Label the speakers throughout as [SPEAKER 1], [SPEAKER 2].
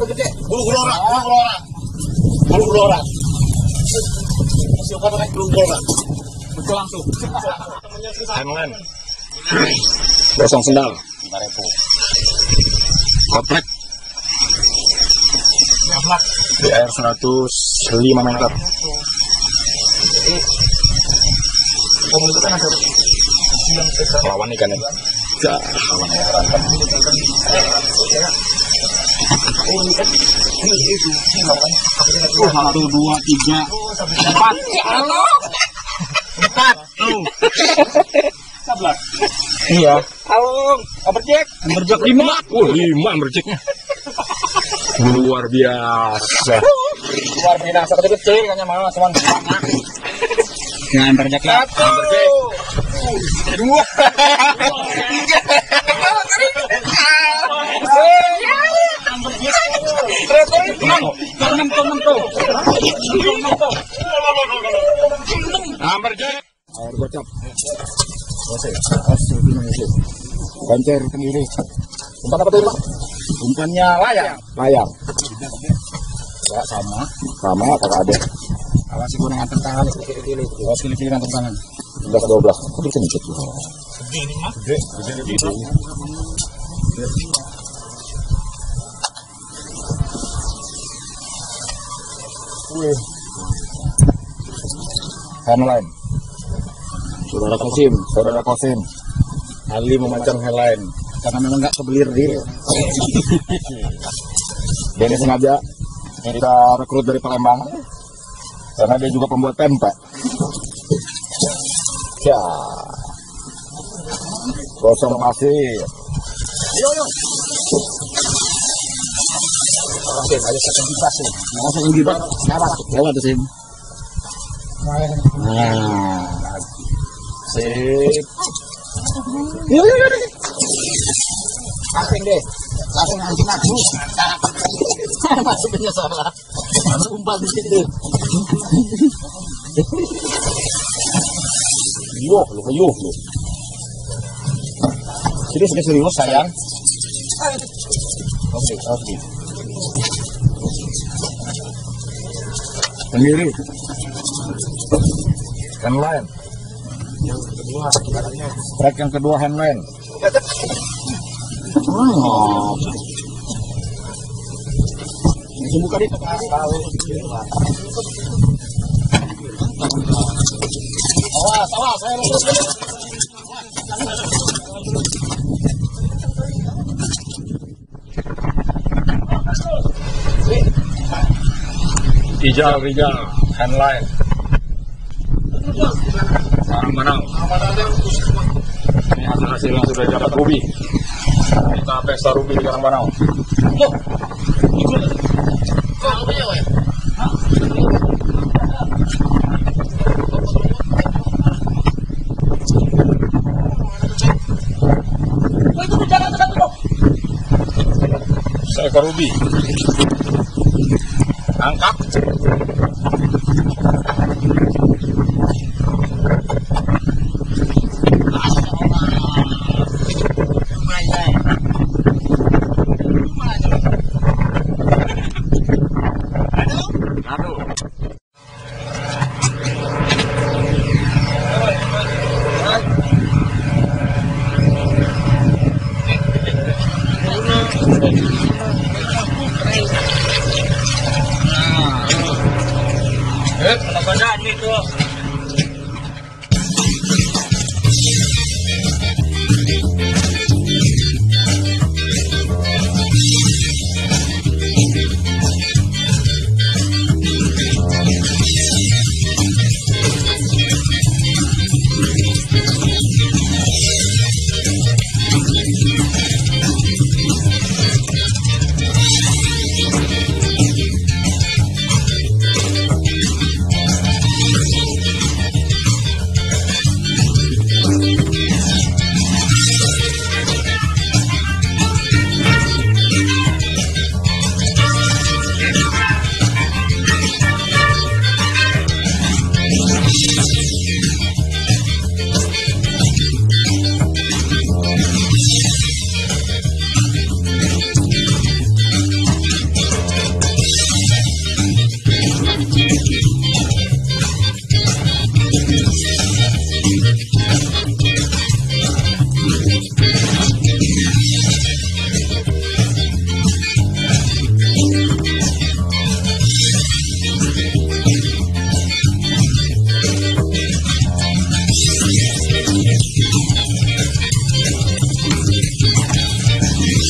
[SPEAKER 1] Eh, gede. Bulu gelora, bulu gelora. Bulu gelora. Siapa pakai bulu gelora? Betul langsung.
[SPEAKER 2] Hemlen. Gosong sendal.
[SPEAKER 1] 5000.
[SPEAKER 2] Koplek. BR 105 meter.
[SPEAKER 1] Kamu itu kan ada
[SPEAKER 2] Lawan ikan. Ya,
[SPEAKER 1] Oh, satu, dua, tiga, empat. Empat. Tuh. Sebelas.
[SPEAKER 2] Iya.
[SPEAKER 1] Lima.
[SPEAKER 2] Oh, lima merceknya. Luar biasa.
[SPEAKER 1] Luar biasa kecil-kecil kayaknya malah cuma banyak.
[SPEAKER 2] Jangan lah.
[SPEAKER 1] Satu. Dua. Tiga.
[SPEAKER 2] Air gocap. Bancer sendiri.
[SPEAKER 1] Umpan apa tuh?
[SPEAKER 2] Umpannya layar. Layar. Ya sama. Sama kakak ada.
[SPEAKER 1] Awas gue dengan tangan kecil-kecil.
[SPEAKER 2] Awas kili-kili kantong tangan. 11 12. Kok bisa nicet tuh? Gede. Handline. Saudara Kosim, saudara Kosim. Ali memancang handline karena memang nggak kebelir dia. dia ini sengaja kita rekrut dari Palembang karena dia juga pembuat pempek. Ya. Kosong masih.
[SPEAKER 1] Ayo, ayo. Oke, ayo saya.
[SPEAKER 2] Nah. Sip. Yuk, yuk, yuk.
[SPEAKER 1] Langsung deh. Langsung anjing maju. Masuknya salah. Umpan di situ.
[SPEAKER 2] Lu ke yuh, lu. Serius, sayang. Oke, oke. Sendiri. Handline.
[SPEAKER 1] Yang kedua,
[SPEAKER 2] Track yang kedua handline. Oh. Langsung buka
[SPEAKER 1] Awas, awas, saya
[SPEAKER 2] Rijal, Rijal, handline. Ini hasil-hasil yang sudah dapat Ruby. Kita pesta Ruby di Karang Banau. Seekor Ruby. Angkat. 我
[SPEAKER 1] 在那个 next week.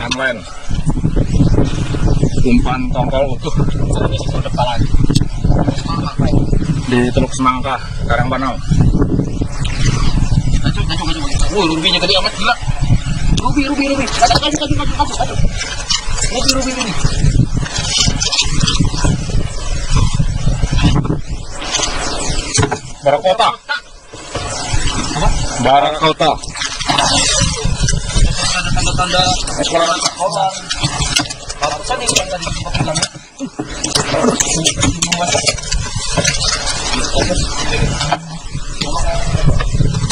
[SPEAKER 2] Hamlen. Umpan tongkol utuh. Di Teluk Semangka, Karangbanau.
[SPEAKER 1] Wah, Rubi, rubi, rubi.
[SPEAKER 2] Barakota. Barakota.
[SPEAKER 1] Ada tanda-tanda sekolah sekolah. Barusan yang tadi sempat bilang.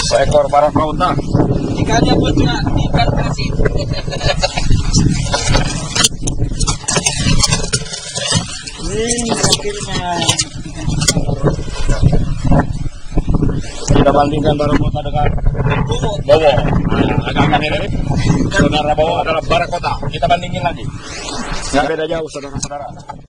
[SPEAKER 2] Seekor barakota.
[SPEAKER 1] Ikannya punya ikan kasih.
[SPEAKER 2] Kita bandingkan barakota dengan Bowo. Nah, agak mirip. Saudara Bowo adalah barakota. Kita bandingin lagi. Nggak beda jauh, saudara-saudara.